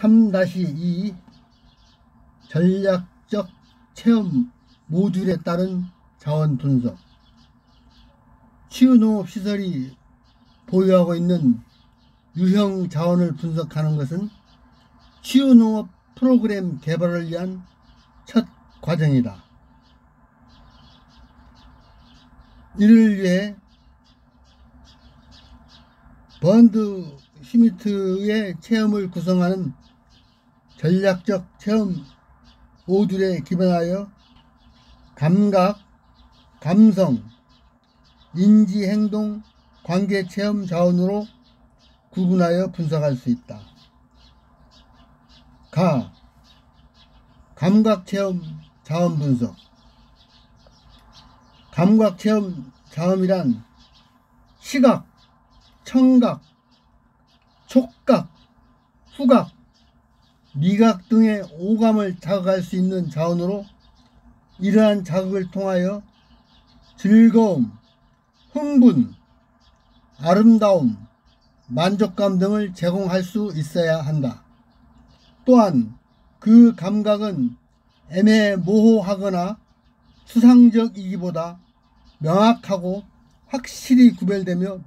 3-2 전략적 체험 모듈에 따른 자원 분석 치유농업시설이 보유하고 있는 유형 자원을 분석하는 것은 치유농업 프로그램 개발을 위한 첫 과정이다. 이를 위해 번드 슈미트의 체험을 구성하는 전략적 체험 모듈에 기반하여 감각, 감성, 인지, 행동, 관계 체험 자원으로 구분하여 분석할 수 있다. 가. 감각 체험 자원 분석. 감각 체험 자원이란 시각, 청각, 촉각, 후각, 미각 등의 오감을 자극할 수 있는 자원으로 이러한 자극을 통하여 즐거움, 흥분, 아름다움, 만족감 등을 제공할 수 있어야 한다. 또한 그 감각은 애매모호하거나 수상적이기보다 명확하고 확실히 구별되며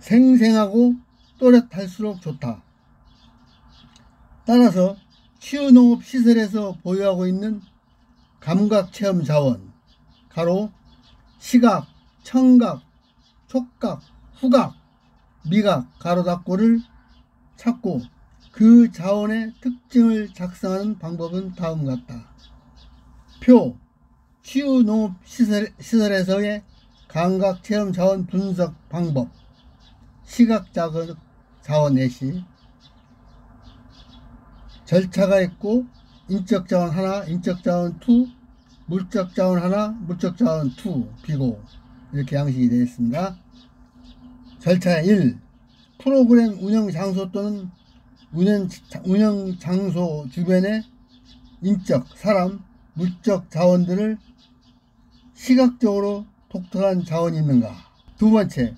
생생하고 또렷할수록 좋다. 따라서 치유농업 시설에서 보유하고 있는 감각 체험 자원, 가로 시각, 청각, 촉각, 후각, 미각, 가로 닫고를 찾고 그 자원의 특징을 작성하는 방법은 다음 같다. 표, 치유농업 시설, 시설에서의 감각 체험 자원 분석 방법, 시각 자원 예시, 절차가 있고 인적 자원 하나, 인적 자원 two, 물적 자원 하나, 물적 자원 two, 비고 이렇게 양식이 되어 있습니다. 절차 1. 프로그램 운영 장소 또는 운영, 운영 장소 주변의 인적, 사람, 물적 자원들을 시각적으로 독특한 자원이 있는가? 두 번째,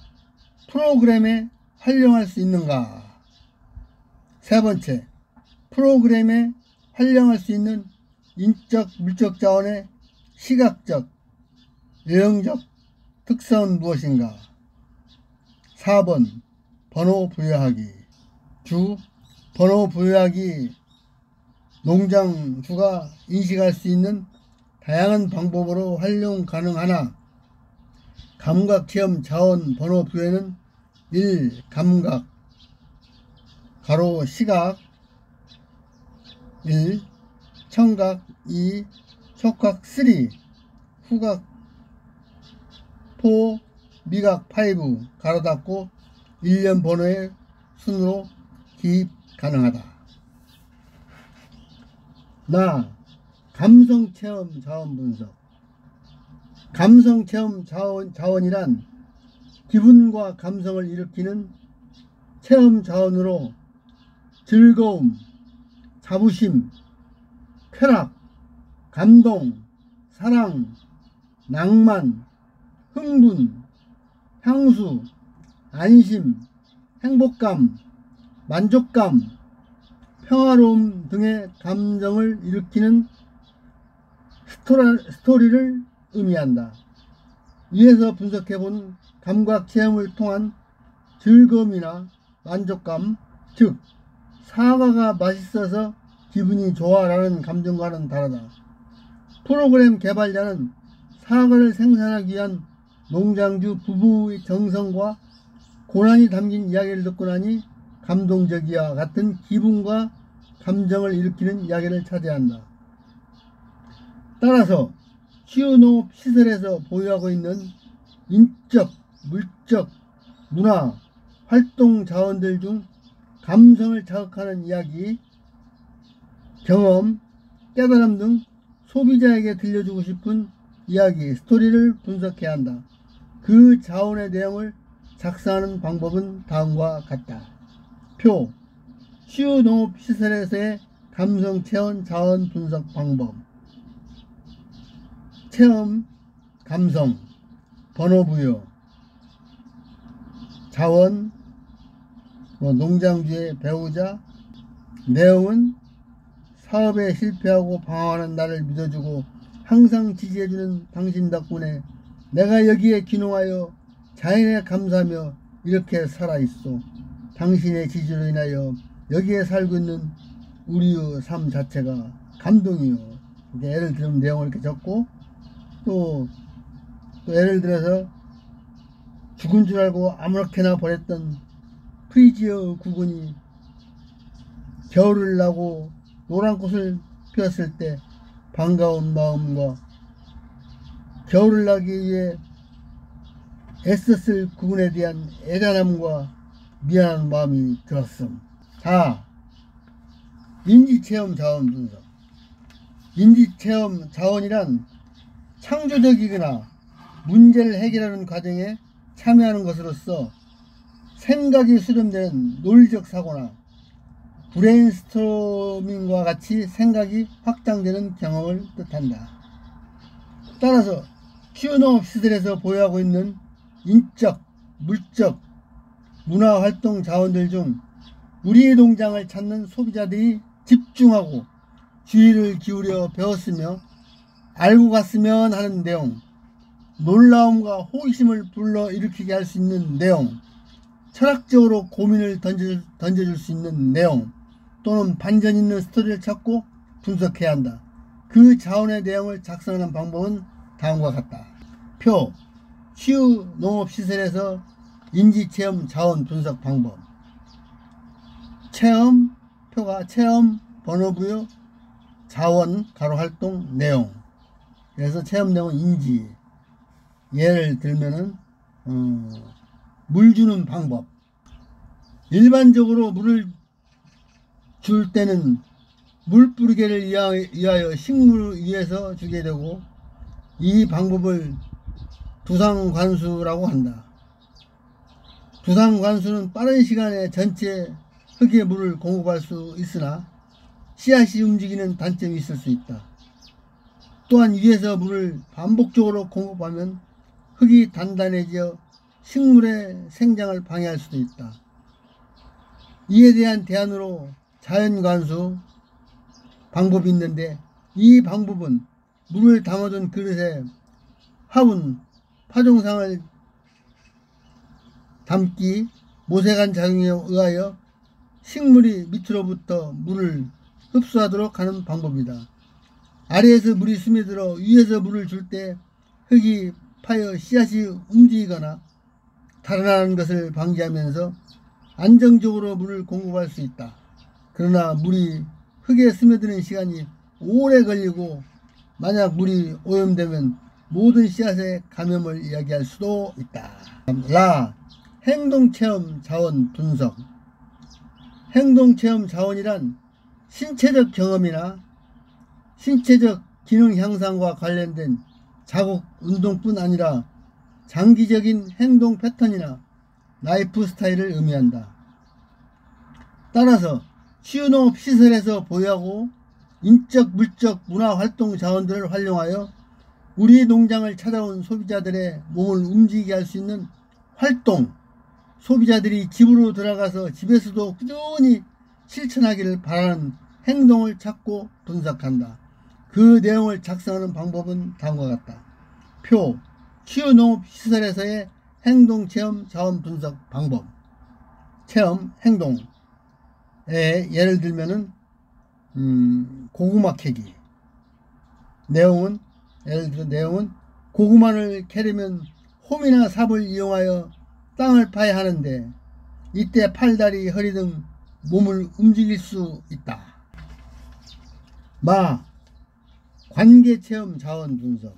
프로그램에 활용할 수 있는가? 세 번째, 프로그램에 활용할 수 있는 인적, 물적 자원의 시각적, 외형적 특성은 무엇인가? 4번, 번호 부여하기. 주, 번호 부여하기 농장주가 인식할 수 있는 다양한 방법으로 활용 가능하나 감각 체험 자원 번호 부여는 1. 감각 가로 시각 1. 청각 2. 촉각 3. 후각 4. 미각 5 가로 닫고 1년 번호의 순으로 기입 가능하다. 나 감성 체험 자원 분석 감성 체험 자원, 자원이란 기분과 감성을 일으키는 체험 자원으로 즐거움, 자부심, 쾌락, 감동, 사랑, 낭만, 흥분, 향수, 안심, 행복감, 만족감, 평화로움 등의 감정을 일으키는 스토리를 의미한다. 위에서 분석해본 감각 체험을 통한 즐거움이나 만족감, 즉 사과가 맛있어서 기분이 좋아라는 감정과는 다르다. 프로그램 개발자는 사과를 생산하기 위한 농장주 부부의 정성과 고난이 담긴 이야기를 듣고 나니 감동적이와 같은 기분과 감정을 일으키는 이야기를 차지한다. 따라서 치유농업 시설에서 보유하고 있는 인적, 물적, 문화, 활동 자원들 중 감성을 자극하는 이야기, 경험, 깨달음 등 소비자에게 들려주고 싶은 이야기, 스토리를 분석해야 한다. 그 자원의 내용을 작성하는 방법은 다음과 같다. 표, 치유 농업 시설에서의 감성 체험 자원 분석 방법. 체험, 감성, 번호 부여, 자원, 뭐 농장주의 배우자, 내용은 사업에 실패하고 방황하는 나를 믿어주고 항상 지지해주는 당신 덕분에 내가 여기에 귀농하여 자연에 감사하며 이렇게 살아있소. 당신의 지지로 인하여 여기에 살고 있는 우리의 삶 자체가 감동이요. 이제 예를 들면 내용을 이렇게 적고 또, 또 예를 들어서 죽은 줄 알고 아무렇게나 버렸던 프리지어 국군이 겨울을 나고 노란 꽃을 피웠을 때 반가운 마음과 겨울을 나기 위해 애썼을 국군에 대한 애잔함과 미안한 마음이 들었음. 자, 인지체험 자원 분석. 인지체험 자원이란 창조적이거나 문제를 해결하는 과정에 참여하는 것으로서 생각이 수렴되는 논리적 사고나 브레인스토밍과 같이 생각이 확장되는 경험을 뜻한다. 따라서 치유농업 시설에서 보유하고 있는 인적, 물적, 문화활동 자원들 중 우리의 농장을 찾는 소비자들이 집중하고 주의를 기울여 배웠으며 알고 갔으면 하는 내용, 놀라움과 호기심을 불러일으키게 할 수 있는 내용, 철학적으로 고민을 던져, 던져줄 수 있는 내용, 또는 반전 있는 스토리를 찾고 분석해야 한다. 그 자원의 내용을 작성하는 방법은 다음과 같다. 표, 치유 농업시설에서 인지체험 자원 분석 방법. 체험, 표가 체험 번호부여 자원 가로 활동 내용. 그래서 체험 내용은 인지. 예를 들면은 어, 물 주는 방법. 일반적으로 물을 줄 때는 물 뿌리개를 위하여 식물 위에서 주게 되고 이 방법을 두상관수라고 한다. 두상관수는 빠른 시간에 전체 흙에 물을 공급할 수 있으나 씨앗이 움직이는 단점이 있을 수 있다. 또한 위에서 물을 반복적으로 공급하면 흙이 단단해져 식물의 생장을 방해할 수도 있다. 이에 대한 대안으로 자연관수 방법이 있는데 이 방법은 물을 담아둔 그릇에 화분, 파종상을 담기 모세관 작용에 의하여 식물이 밑으로부터 물을 흡수하도록 하는 방법이다. 아래에서 물이 스며들어 위에서 물을 줄 때 흙이 파여 씨앗이 움직이거나 달아나는 것을 방지하면서 안정적으로 물을 공급할 수 있다. 그러나 물이 흙에 스며드는 시간이 오래 걸리고 만약 물이 오염되면 모든 씨앗의 감염을 이야기할 수도 있다. 라 행동체험 자원 분석 행동체험 자원이란 신체적 경험이나 신체적 기능 향상과 관련된 자국 운동뿐 아니라 장기적인 행동 패턴이나 라이프 스타일을 의미한다. 따라서 치유농업 시설에서 보유하고 인적, 물적, 문화활동 자원들을 활용하여 우리 농장을 찾아온 소비자들의 몸을 움직이게 할 수 있는 활동, 소비자들이 집으로 들어가서 집에서도 꾸준히 실천하기를 바라는 행동을 찾고 분석한다. 그 내용을 작성하는 방법은 다음과 같다. 표, 치유농업 시설에서의 행동 체험 자원 분석 방법. 체험, 행동. 예를 들면은 음, 고구마 캐기. 내용은 예를 들어 내용은 고구마를 캐려면 홈이나 삽을 이용하여 땅을 파야 하는데 이때 팔다리 허리 등 몸을 움직일 수 있다. 마. 관계체험 자원 분석.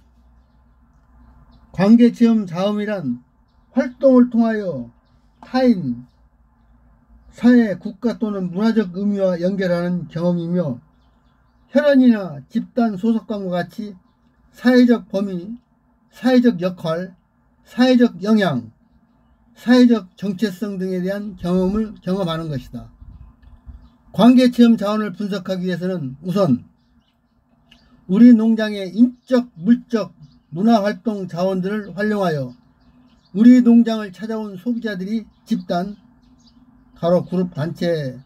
관계체험 자원이란 활동을 통하여 타인, 사회, 국가 또는 문화적 의미와 연결하는 경험이며 혈연이나 집단 소속감과 같이 사회적 범위, 사회적 역할, 사회적 영향, 사회적 정체성 등에 대한 경험을 경험하는 것이다. 관계 체험 자원을 분석하기 위해서는 우선 우리 농장의 인적, 물적, 문화활동 자원들을 활용하여 우리 농장을 찾아온 소비자들이 집단, 가로 그룹 단체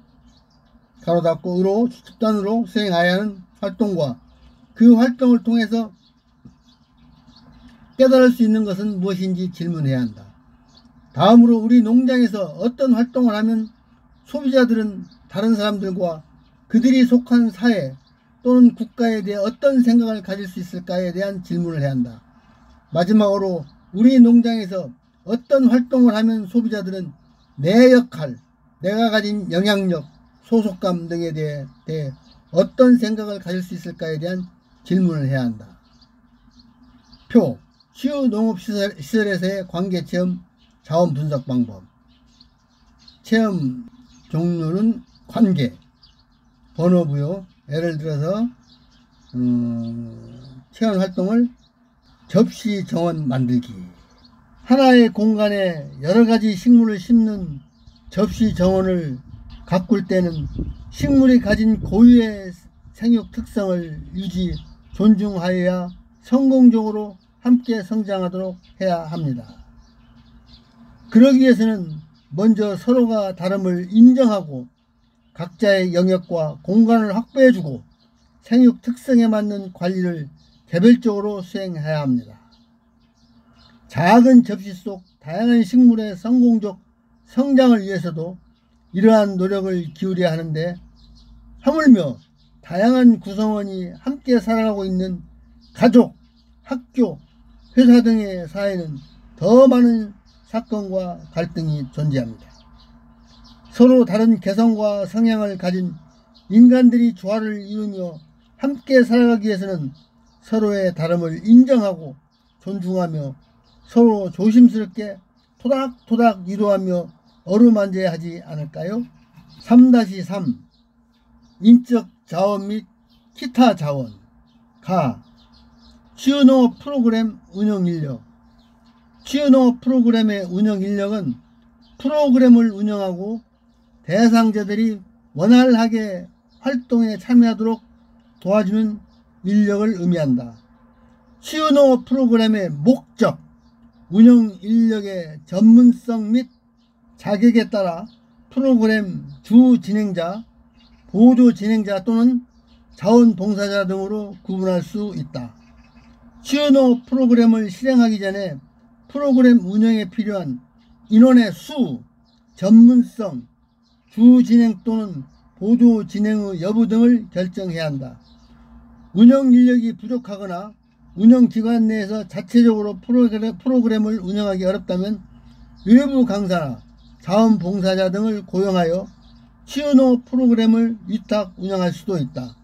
가로 닫고 으로 집단으로 수행하여야 하는 활동과 그 활동을 통해서 깨달을 수 있는 것은 무엇인지 질문해야 한다. 다음으로 우리 농장에서 어떤 활동을 하면 소비자들은 다른 사람들과 그들이 속한 사회 또는 국가에 대해 어떤 생각을 가질 수 있을까에 대한 질문을 해야 한다. 마지막으로 우리 농장에서 어떤 활동을 하면 소비자들은 내 역할, 내가 가진 영향력, 소속감 등에 대해, 대해 어떤 생각을 가질 수 있을까에 대한 질문을 해야 한다. 표, 치유 농업시설에서의 관계체험 자원 분석 방법. 체험 종류는 관계, 번호부요. 예를 들어서 음, 체험 활동을 접시 정원 만들기. 하나의 공간에 여러 가지 식물을 심는 접시 정원을 가꿀 때는 식물이 가진 고유의 생육 특성을 유지, 존중하여야 성공적으로 함께 성장하도록 해야 합니다. 그러기 위해서는 먼저 서로가 다름을 인정하고 각자의 영역과 공간을 확보해주고 생육 특성에 맞는 관리를 개별적으로 수행해야 합니다. 작은 접시 속 다양한 식물의 성공적 성장을 위해서도 이러한 노력을 기울여야 하는데 하물며 다양한 구성원이 함께 살아가고 있는 가족, 학교, 회사 등의 사회는 더 많은 사건과 갈등이 존재합니다. 서로 다른 개성과 성향을 가진 인간들이 조화를 이루며 함께 살아가기 위해서는 서로의 다름을 인정하고 존중하며 서로 조심스럽게 토닥토닥 위로하며 어루만져야 하지 않을까요? 3-3 인적 자원 및 기타 자원 가 치유농업 프로그램 운영 인력 치유농업 프로그램의 운영 인력은 프로그램을 운영하고 대상자들이 원활하게 활동에 참여하도록 도와주는 인력을 의미한다. 치유농업 프로그램의 목적, 운영 인력의 전문성 및 자격에 따라 프로그램 주 진행자, 보조 진행자 또는 자원봉사자 등으로 구분할 수 있다. 치유농업 프로그램을 실행하기 전에 프로그램 운영에 필요한 인원의 수, 전문성, 주 진행 또는 보조 진행의 여부 등을 결정해야 한다. 운영 인력이 부족하거나 운영 기관 내에서 자체적으로 프로그램, 프로그램을 운영하기 어렵다면 외부 강사나 자원봉사자 등을 고용하여 치유농업 프로그램을 위탁 운영할 수도 있다.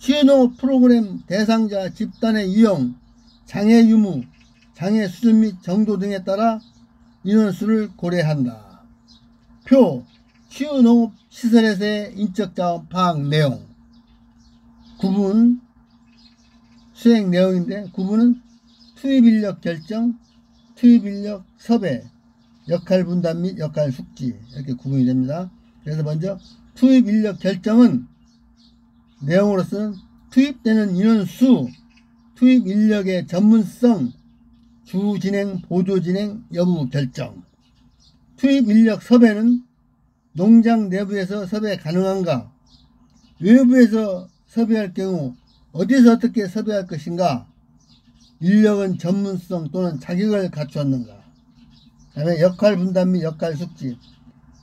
치유농업 프로그램 대상자 집단의 유형, 장애 유무, 장애 수준 및 정도 등에 따라 인원수를 고려한다. 표, 치유농업 시설에서의 인적자원 파악 내용 구분 수행 내용인데 구분은 투입인력 결정, 투입인력 섭외, 역할 분담 및 역할 숙지 이렇게 구분이 됩니다. 그래서 먼저 투입 인력 결정은 내용으로서는 투입되는 인원수, 투입 인력의 전문성, 주 진행, 보조 진행 여부 결정 투입 인력 섭외는 농장 내부에서 섭외 가능한가 외부에서 섭외할 경우 어디서 어떻게 섭외할 것인가? 인력은 전문성 또는 자격을 갖추었는가? 다음에 역할 분담 및 역할 숙지.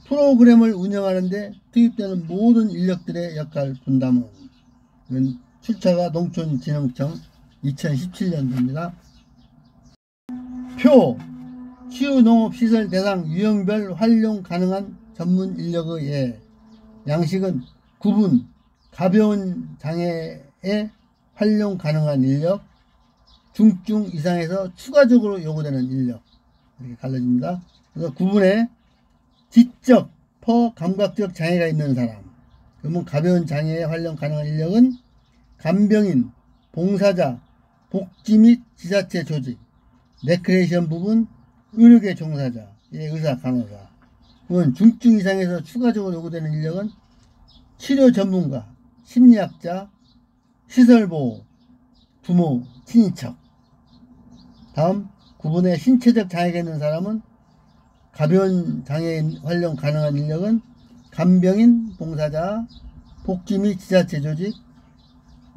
프로그램을 운영하는데 투입되는 모든 인력들의 역할 분담은 출처가 농촌진흥청 2017년도입니다. 표 치유농업시설 대상 유형별 활용 가능한 전문 인력의 예. 양식은 구분 가벼운 장애에 활용 가능한 인력, 중증 이상에서 추가적으로 요구되는 인력 이렇게 갈라집니다. 그래서 구분에 지적, 퍼, 감각적 장애가 있는 사람 그러면 가벼운 장애에 활용 가능한 인력은 간병인, 봉사자, 복지 및 지자체 조직, 레크레이션 부분, 의료계 종사자, 예, 의사, 간호사. 그건 중증 이상에서 추가적으로 요구되는 인력은 치료 전문가, 심리학자, 시설보호, 부모, 친인척. 다음 구분의 신체적 장애가 있는 사람은 가벼운 장애인 활용 가능한 인력은 간병인, 봉사자, 복지 및 지자체 조직,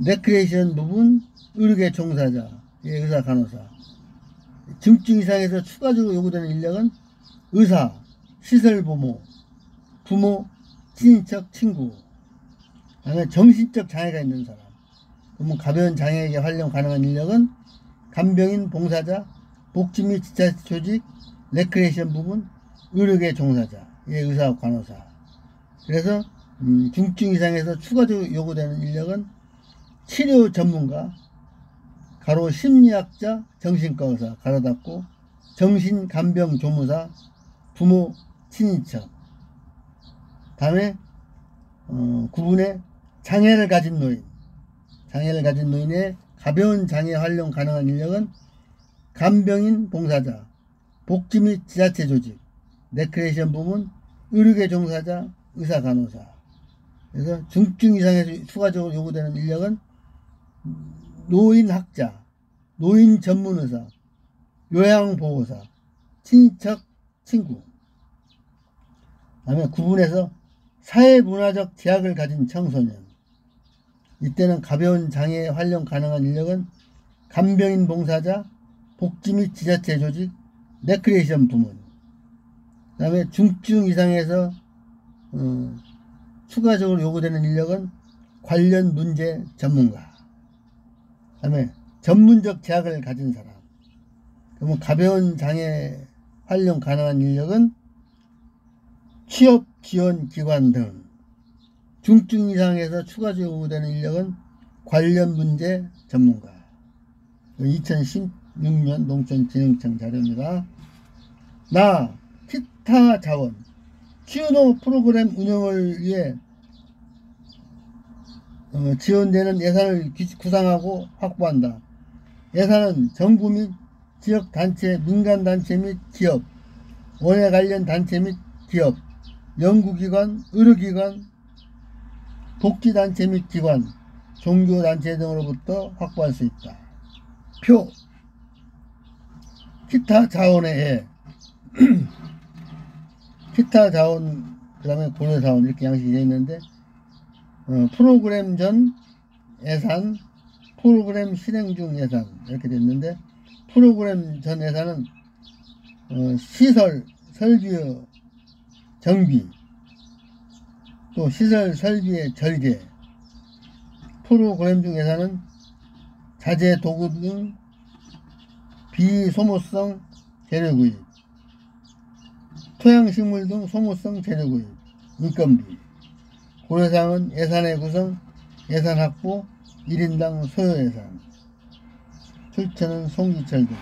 레크레이션 부분, 의료계 종사자, 예, 의사, 간호사. 중증 이상에서 추가적으로 요구되는 인력은 의사, 시설 부모, 부모, 친인척, 친구. 그다음에 정신적 장애가 있는 사람. 그러면 가벼운 장애에게 활용 가능한 인력은 간병인, 봉사자, 복지 및 지자체 조직, 레크레이션 부분, 의료계 종사자, 예, 의사, 간호사. 그래서 음, 중증 이상에서 추가적으로 요구되는 인력은 치료 전문가, 가로 심리학자, 정신과 의사, 가로 닫고 정신간병 조무사, 부모, 친인척. 다음에 어, 구분에 장애를 가진 노인, 장애를 가진 노인의 가벼운 장애 활용 가능한 인력은 간병인 봉사자, 복지 및 지자체 조직, 레크레이션 부문, 의료계 종사자, 의사 간호사. 그래서 중증 이상에서 추가적으로 요구되는 인력은 노인 학자, 노인 전문 의사, 요양 보호사, 친인척 친구. 다음에 구분해서 사회문화적 제약을 가진 청소년. 이때는 가벼운 장애 활용 가능한 인력은 간병인 봉사자, 복지 및 지자체 조직, 레크레이션 부문. 그 다음에 중증 이상에서 어, 추가적으로 요구되는 인력은 관련 문제 전문가. 그 다음에 전문적 제약을 가진 사람. 그러면 가벼운 장애 활용 가능한 인력은 취업 지원 기관 등 중증 이상에서 추가적으로 요구되는 인력은 관련 문제 전문가. 2016년 농촌진흥청 자료입니다. 나 기타 자원 키우노 프로그램 운영을 위해 어, 지원되는 예산을 기- 구상하고 확보한다. 예산은 정부 및 지역 단체, 민간 단체 및 기업, 원예 관련 단체 및 기업, 연구기관, 의료기관, 복지단체 및 기관, 종교단체 등으로부터 확보할 수 있다. 표 기타 자원에 해. 기타 자원 그 다음에 고려 자원 이렇게 양식이 되어 있는데 어, 프로그램 전 예산 프로그램 실행 중 예산 이렇게 있는데 프로그램 전 예산은 어, 시설 설비의 정비 또 시설 설비의 절개. 프로그램 중 예산은 자재 도구 등 비소모성 재료 구입 토양식물 등 소모성 재료 구입 인건비 고려사항은 예산의 구성 예산 확보 1인당 소요 예산 출처는 송기철 등